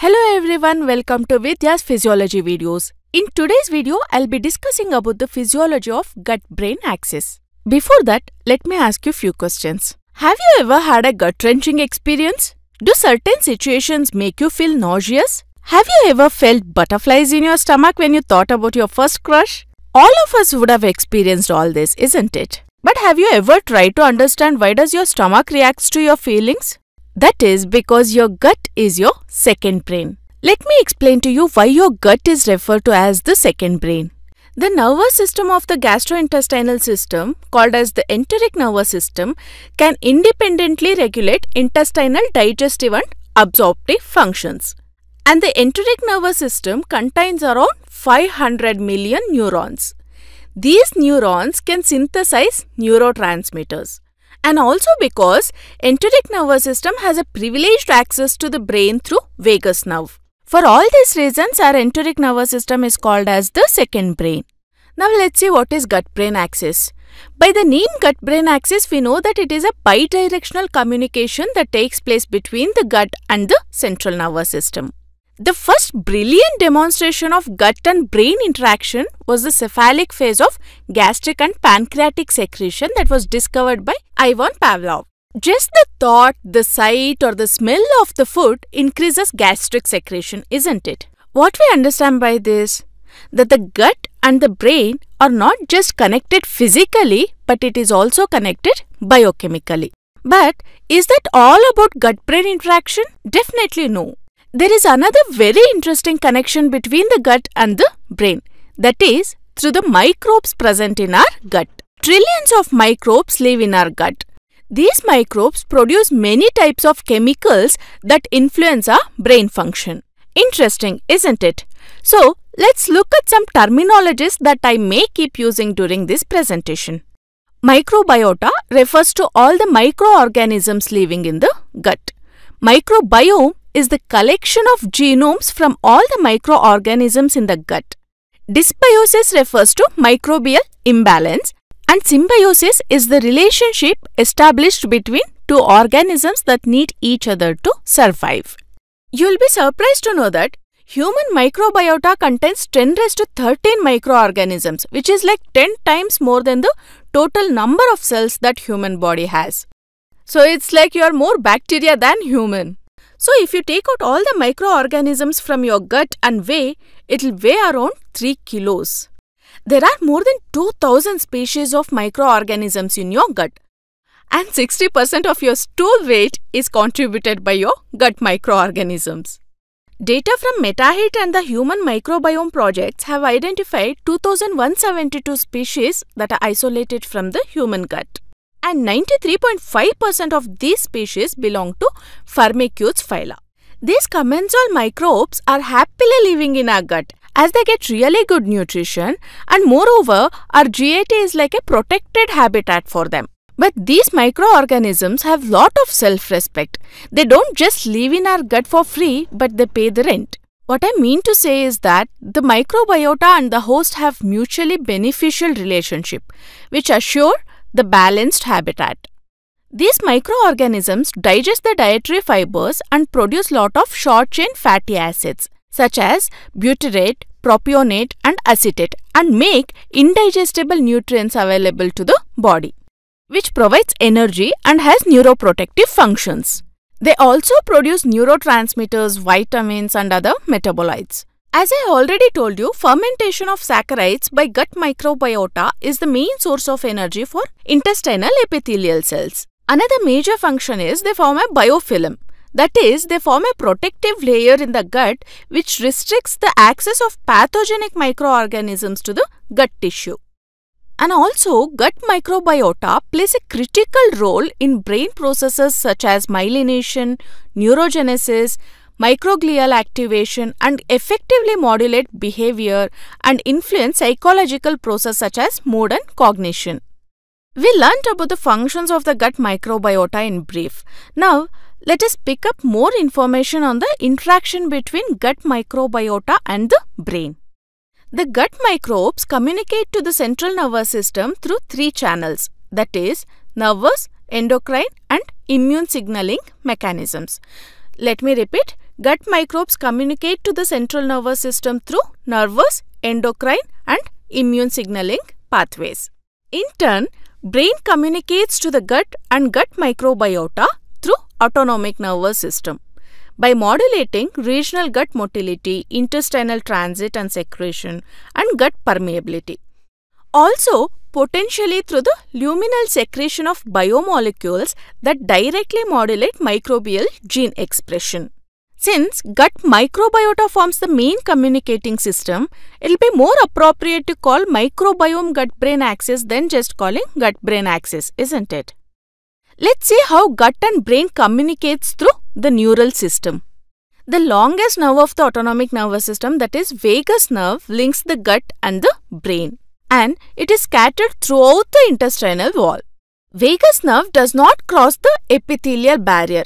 Hello everyone, welcome to Vidya's physiology videos. In today's video, I'll be discussing about the physiology of gut-brain axis. Before that, let me ask you a few questions. Have you ever had a gut-wrenching experience? Do certain situations make you feel nauseous? Have you ever felt butterflies in your stomach when you thought about your first crush? All of us would have experienced all this, isn't it? But have you ever tried to understand why does your stomach reacts to your feelings? That is because your gut is your second brain. Let me explain to you why your gut is referred to as the second brain. The nervous system of the gastrointestinal system, called as the enteric nervous system, can independently regulate intestinal digestive and absorptive functions. And the enteric nervous system contains around 500 million neurons. These neurons can synthesize neurotransmitters and also because enteric nervous system has a privileged access to the brain through vagus nerve. For all these reasons, our enteric nervous system is called as the second brain. Now let's see what is gut-brain axis. By the name gut-brain axis, we know that it is a bidirectional communication that takes place between the gut and the central nervous system. The first brilliant demonstration of gut and brain interaction was the cephalic phase of gastric and pancreatic secretion that was discovered by Ivan Pavlov. Just the thought, the sight, or the smell of the food increases gastric secretion, isn't it? What we understand by this? That the gut and the brain are not just connected physically, but it is also connected biochemically. But is that all about gut brain interaction? Definitely no. There is another very interesting connection between the gut and the brain. That is through the microbes present in our gut. Trillions of microbes live in our gut. These microbes produce many types of chemicals that influence our brain function. Interesting, isn't it? So, let's look at some terminologies that I may keep using during this presentation. Microbiota refers to all the microorganisms living in the gut. Microbiome is the collection of genomes from all the microorganisms in the gut. Dysbiosis refers to microbial imbalance and symbiosis is the relationship established between two organisms that need each other to survive. You'll be surprised to know that human microbiota contains 10 raised to 13 microorganisms which is like 10 times more than the total number of cells that human body has. So it's like you are more bacteria than human. So if you take out all the microorganisms from your gut and weigh, it'll weigh around 3 kilos. There are more than 2000 species of microorganisms in your gut. And 60% of your stool weight is contributed by your gut microorganisms. Data from MetaHit and the Human Microbiome projects have identified 2172 species that are isolated from the human gut and 93.5% of these species belong to Firmicutes phyla. These commensal microbes are happily living in our gut as they get really good nutrition and moreover our GIT is like a protected habitat for them. But these microorganisms have lot of self-respect. They don't just live in our gut for free but they pay the rent. What I mean to say is that the microbiota and the host have mutually beneficial relationship which assure the balanced habitat. These microorganisms digest the dietary fibers and produce lot of short-chain fatty acids such as butyrate, propionate and acetate and make indigestible nutrients available to the body which provides energy and has neuroprotective functions. They also produce neurotransmitters, vitamins and other metabolites. As I already told you, fermentation of saccharides by gut microbiota is the main source of energy for intestinal epithelial cells. Another major function is they form a biofilm. That is, they form a protective layer in the gut which restricts the access of pathogenic microorganisms to the gut tissue. And also, gut microbiota plays a critical role in brain processes such as myelination, neurogenesis, microglial activation and effectively modulate behavior and influence psychological processes such as mood and cognition. We learnt about the functions of the gut microbiota in brief. Now, let us pick up more information on the interaction between gut microbiota and the brain. The gut microbes communicate to the central nervous system through three channels that is, nervous, endocrine and immune signaling mechanisms. Let me repeat gut microbes communicate to the central nervous system through nervous, endocrine, and immune signaling pathways. In turn, brain communicates to the gut and gut microbiota through autonomic nervous system by modulating regional gut motility, intestinal transit and secretion, and gut permeability. Also, potentially through the luminal secretion of biomolecules that directly modulate microbial gene expression. Since gut microbiota forms the main communicating system, it will be more appropriate to call microbiome gut brain axis than just calling gut brain axis, isn't it? Let's see how gut and brain communicates through the neural system. The longest nerve of the autonomic nervous system, that is vagus nerve, links the gut and the brain and it is scattered throughout the intestinal wall. Vagus nerve does not cross the epithelial barrier.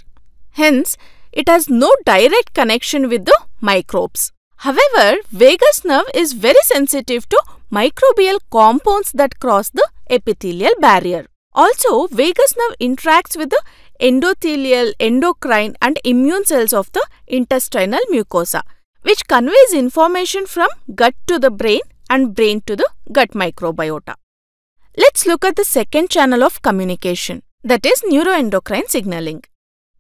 Hence, it has no direct connection with the microbes. However, vagus nerve is very sensitive to microbial compounds that cross the epithelial barrier. Also, vagus nerve interacts with the endothelial, endocrine and immune cells of the intestinal mucosa, which conveys information from gut to the brain and brain to the gut microbiota. Let's look at the second channel of communication, that is neuroendocrine signaling.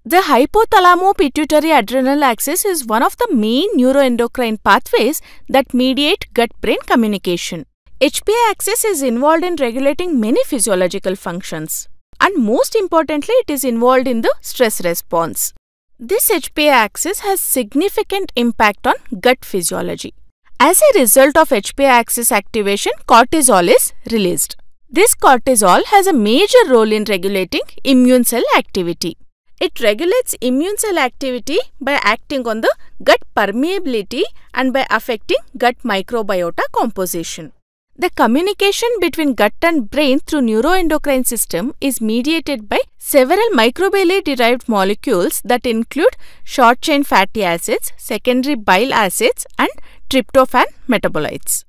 The hypothalamo-pituitary adrenal axis is one of the main neuroendocrine pathways that mediate gut-brain communication. HPA axis is involved in regulating many physiological functions and most importantly it is involved in the stress response. This HPA axis has significant impact on gut physiology. As a result of HPA axis activation, cortisol is released. This cortisol has a major role in regulating immune cell activity. It regulates immune cell activity by acting on the gut permeability and by affecting gut microbiota composition. The communication between gut and brain through neuroendocrine system is mediated by several microbially derived molecules that include short chain fatty acids, secondary bile acids and tryptophan metabolites.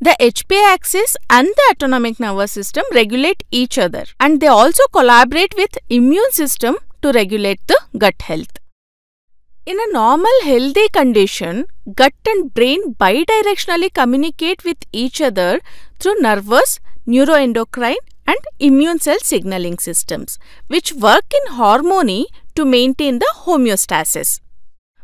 The HPA axis and the autonomic nervous system regulate each other and they also collaborate with immune system to regulate the gut health. In a normal healthy condition, gut and brain bidirectionally communicate with each other through nervous, neuroendocrine and immune cell signaling systems which work in harmony to maintain the homeostasis.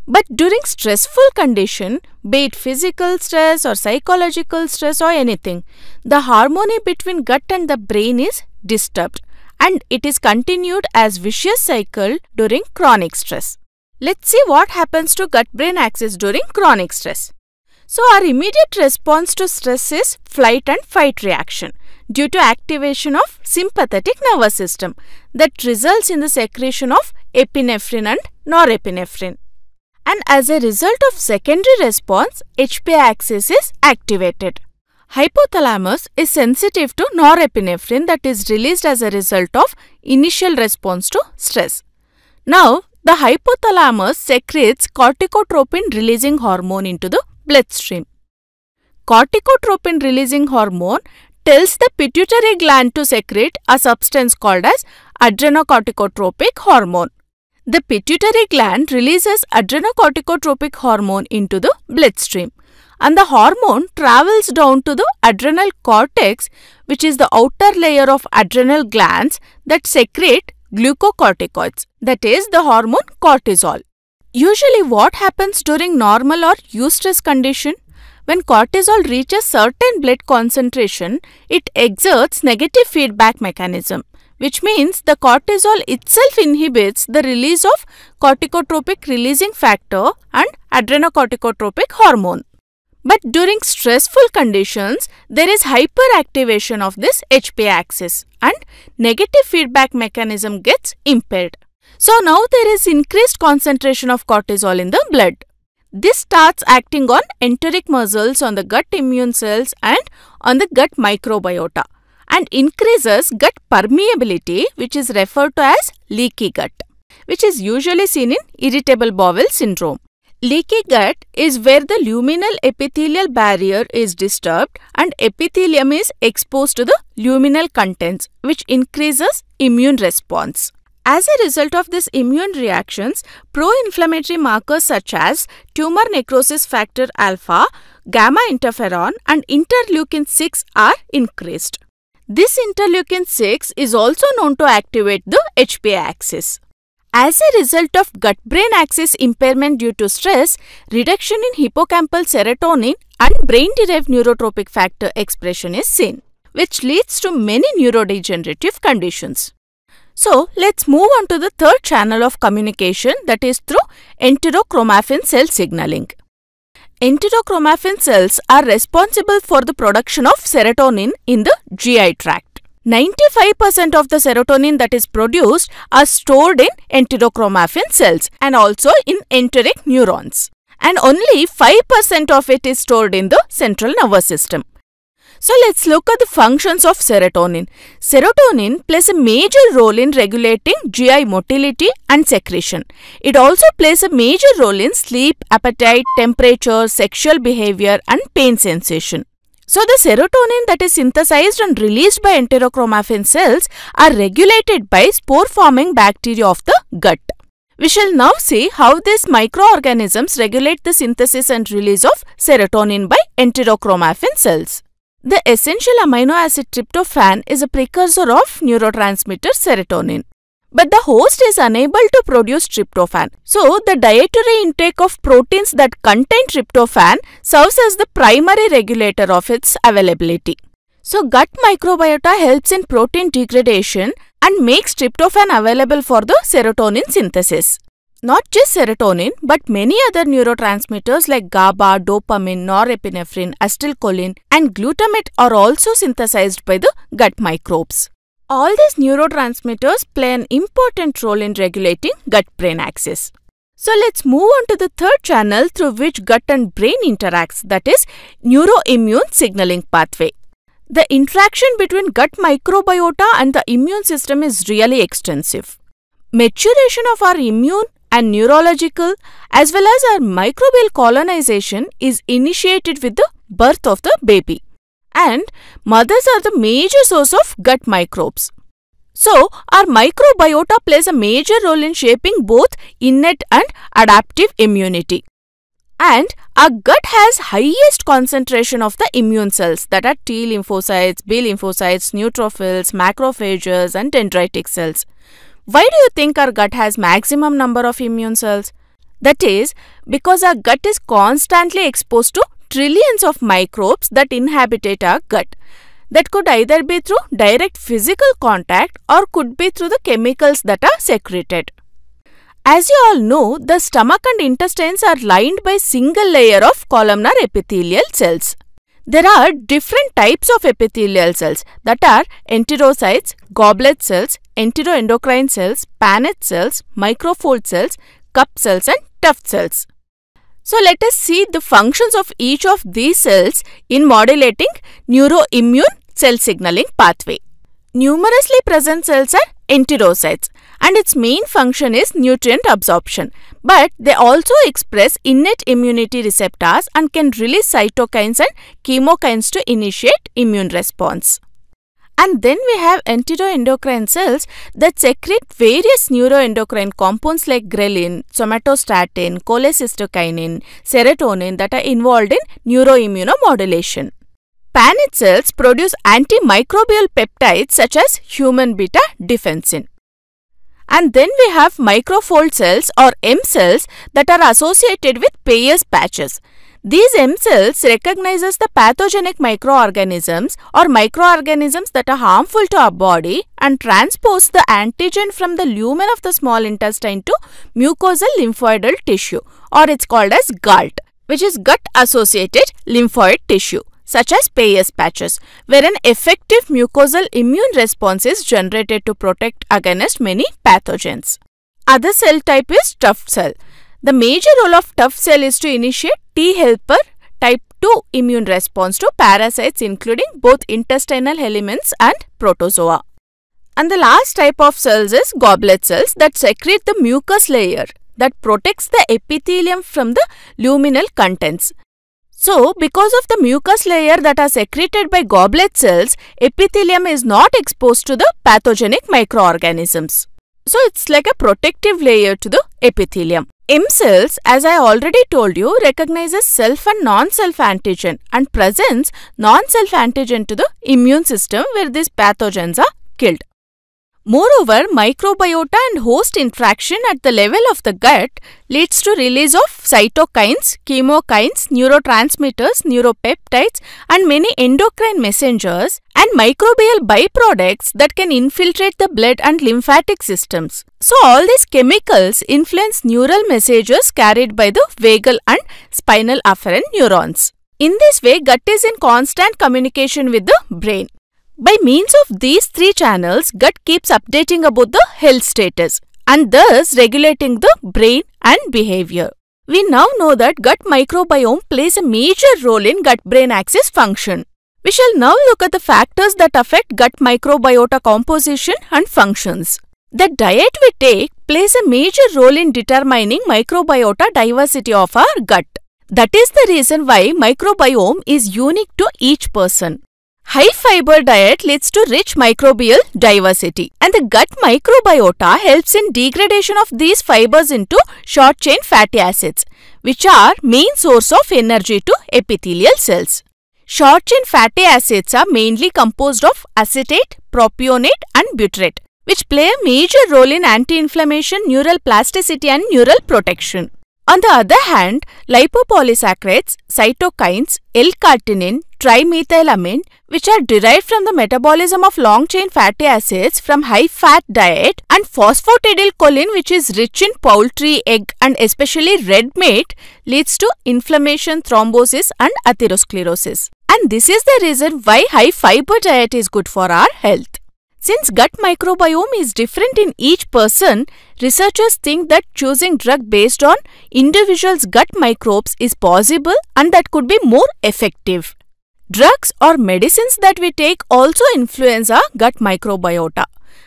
But during stressful condition, be it physical stress or psychological stress or anything, the harmony between gut and the brain is disturbed and it is continued as vicious cycle during chronic stress. Let's see what happens to gut-brain axis during chronic stress. So our immediate response to stress is flight and fight reaction due to activation of sympathetic nervous system that results in the secretion of epinephrine and norepinephrine and as a result of secondary response, HPA axis is activated. Hypothalamus is sensitive to norepinephrine that is released as a result of initial response to stress. Now, the hypothalamus secretes corticotropin releasing hormone into the bloodstream. Corticotropin releasing hormone tells the pituitary gland to secrete a substance called as adrenocorticotropic hormone the pituitary gland releases adrenocorticotropic hormone into the bloodstream and the hormone travels down to the adrenal cortex which is the outer layer of adrenal glands that secrete glucocorticoids that is the hormone cortisol. Usually what happens during normal or eustress condition? When cortisol reaches certain blood concentration, it exerts negative feedback mechanism which means the cortisol itself inhibits the release of corticotropic releasing factor and adrenocorticotropic hormone. But during stressful conditions, there is hyperactivation of this HPA axis and negative feedback mechanism gets impaired. So now there is increased concentration of cortisol in the blood. This starts acting on enteric muscles on the gut immune cells and on the gut microbiota and increases gut permeability which is referred to as leaky gut which is usually seen in irritable bowel syndrome. Leaky gut is where the luminal epithelial barrier is disturbed and epithelium is exposed to the luminal contents which increases immune response. As a result of these immune reactions, pro inflammatory markers such as tumor necrosis factor alpha, gamma interferon, and interleukin 6 are increased. This interleukin 6 is also known to activate the HPA axis. As a result of gut brain axis impairment due to stress, reduction in hippocampal serotonin and brain derived neurotrophic factor expression is seen, which leads to many neurodegenerative conditions. So, let's move on to the third channel of communication that is through enterochromaffin cell signaling. Enterochromaffin cells are responsible for the production of serotonin in the GI tract. 95% of the serotonin that is produced are stored in enterochromaffin cells and also in enteric neurons. And only 5% of it is stored in the central nervous system. So let's look at the functions of serotonin. Serotonin plays a major role in regulating GI motility and secretion. It also plays a major role in sleep, appetite, temperature, sexual behavior and pain sensation. So the serotonin that is synthesized and released by enterochromaffin cells are regulated by spore forming bacteria of the gut. We shall now see how these microorganisms regulate the synthesis and release of serotonin by enterochromaffin cells. The essential amino acid tryptophan is a precursor of neurotransmitter serotonin. But the host is unable to produce tryptophan. So, the dietary intake of proteins that contain tryptophan serves as the primary regulator of its availability. So, gut microbiota helps in protein degradation and makes tryptophan available for the serotonin synthesis. Not just serotonin, but many other neurotransmitters like GABA, dopamine, norepinephrine, acetylcholine, and glutamate are also synthesized by the gut microbes. All these neurotransmitters play an important role in regulating gut brain axis. So let's move on to the third channel through which gut and brain interacts that is neuroimmune signaling pathway. The interaction between gut microbiota and the immune system is really extensive. Maturation of our immune and neurological as well as our microbial colonization is initiated with the birth of the baby. And mothers are the major source of gut microbes. So, our microbiota plays a major role in shaping both innate and adaptive immunity. And our gut has highest concentration of the immune cells that are T lymphocytes, B lymphocytes, neutrophils, macrophages and dendritic cells. Why do you think our gut has maximum number of immune cells? That is because our gut is constantly exposed to trillions of microbes that inhabit our gut. That could either be through direct physical contact or could be through the chemicals that are secreted. As you all know, the stomach and intestines are lined by single layer of columnar epithelial cells. There are different types of epithelial cells that are enterocytes, goblet cells, enteroendocrine cells, Paneth cells, microfold cells, cup cells and tuft cells. So let us see the functions of each of these cells in modulating neuroimmune cell signaling pathway. Numerously present cells are enterocytes and its main function is nutrient absorption. But they also express innate immunity receptors and can release cytokines and chemokines to initiate immune response. And then we have enteroendocrine cells that secrete various neuroendocrine compounds like ghrelin, somatostatin, cholecystokinin, serotonin that are involved in neuroimmunomodulation. Paneth cells produce antimicrobial peptides such as human beta defensin. And then we have microfold cells or M cells that are associated with Peyer's patches. These M cells recognizes the pathogenic microorganisms or microorganisms that are harmful to our body and transpose the antigen from the lumen of the small intestine to mucosal lymphoidal tissue or it's called as GALT which is gut associated lymphoid tissue such as Peyer's patches, where an effective mucosal immune response is generated to protect against many pathogens. Other cell type is tuft cell. The major role of tuft cell is to initiate T helper type 2 immune response to parasites including both intestinal helminths and protozoa. And the last type of cells is goblet cells that secrete the mucus layer that protects the epithelium from the luminal contents. So, because of the mucus layer that are secreted by goblet cells, epithelium is not exposed to the pathogenic microorganisms. So it's like a protective layer to the epithelium. M cells, as I already told you, recognizes self and non-self antigen and presents non-self antigen to the immune system where these pathogens are killed. Moreover, microbiota and host interaction at the level of the gut leads to release of cytokines, chemokines, neurotransmitters, neuropeptides and many endocrine messengers and microbial byproducts that can infiltrate the blood and lymphatic systems. So all these chemicals influence neural messages carried by the vagal and spinal afferent neurons. In this way, gut is in constant communication with the brain. By means of these three channels, gut keeps updating about the health status and thus regulating the brain and behavior. We now know that gut microbiome plays a major role in gut-brain axis function. We shall now look at the factors that affect gut microbiota composition and functions. The diet we take plays a major role in determining microbiota diversity of our gut. That is the reason why microbiome is unique to each person. High fiber diet leads to rich microbial diversity and the gut microbiota helps in degradation of these fibers into short chain fatty acids which are main source of energy to epithelial cells. Short chain fatty acids are mainly composed of acetate, propionate and butyrate which play a major role in anti-inflammation, neural plasticity and neural protection. On the other hand, lipopolysaccharides, cytokines, L-carnitine, trimethylamine, which are derived from the metabolism of long-chain fatty acids from high-fat diet, and phosphatidylcholine, which is rich in poultry, egg, and especially red meat, leads to inflammation, thrombosis, and atherosclerosis. And this is the reason why high-fiber diet is good for our health. Since gut microbiome is different in each person, researchers think that choosing drug based on individual's gut microbes is possible and that could be more effective. Drugs or medicines that we take also influence our gut microbiota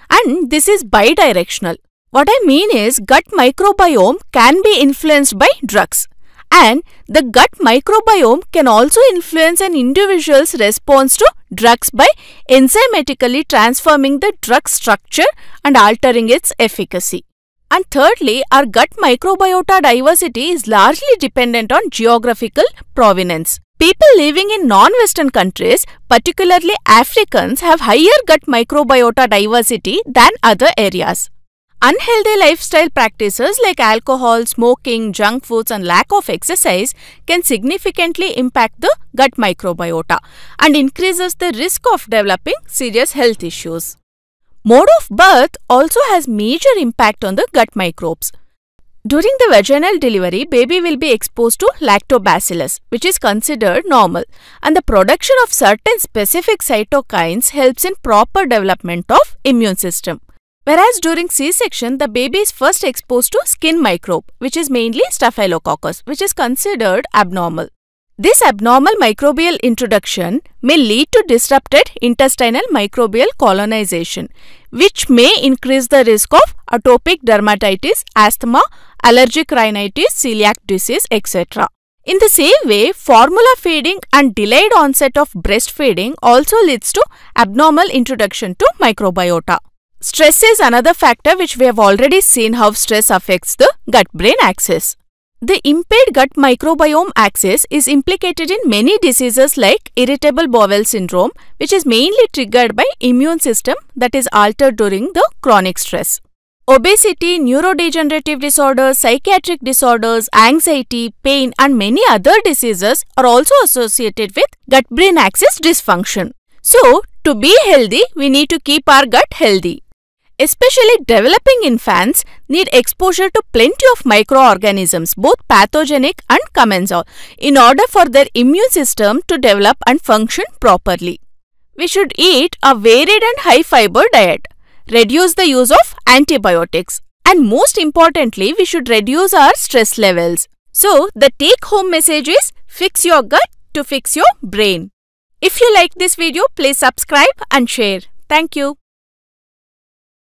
and this is bidirectional. What I mean is gut microbiome can be influenced by drugs and the gut microbiome can also influence an individual's response to drugs by enzymatically transforming the drug structure and altering its efficacy. And thirdly, our gut microbiota diversity is largely dependent on geographical provenance. People living in non-Western countries, particularly Africans, have higher gut microbiota diversity than other areas. Unhealthy lifestyle practices like alcohol, smoking, junk foods and lack of exercise can significantly impact the gut microbiota and increases the risk of developing serious health issues. Mode of birth also has major impact on the gut microbes. During the vaginal delivery, baby will be exposed to lactobacillus, which is considered normal, and the production of certain specific cytokines helps in proper development of immune system. Whereas during C-section, the baby is first exposed to skin microbe, which is mainly Staphylococcus, which is considered abnormal. This abnormal microbial introduction may lead to disrupted intestinal microbial colonization, which may increase the risk of atopic dermatitis, asthma, allergic rhinitis, celiac disease, etc. In the same way, formula feeding and delayed onset of breastfeeding also leads to abnormal introduction to microbiota. Stress is another factor which we have already seen how stress affects the gut-brain axis. The impaired gut microbiome axis is implicated in many diseases like irritable bowel syndrome, which is mainly triggered by immune system that is altered during the chronic stress. Obesity, neurodegenerative disorders, psychiatric disorders, anxiety, pain and many other diseases are also associated with gut-brain axis dysfunction. So, to be healthy, we need to keep our gut healthy. Especially developing infants need exposure to plenty of microorganisms, both pathogenic and commensal, in order for their immune system to develop and function properly. We should eat a varied and high fiber diet, reduce the use of antibiotics, and most importantly, we should reduce our stress levels. So, the take home message is fix your gut to fix your brain. If you like this video, please subscribe and share. Thank you.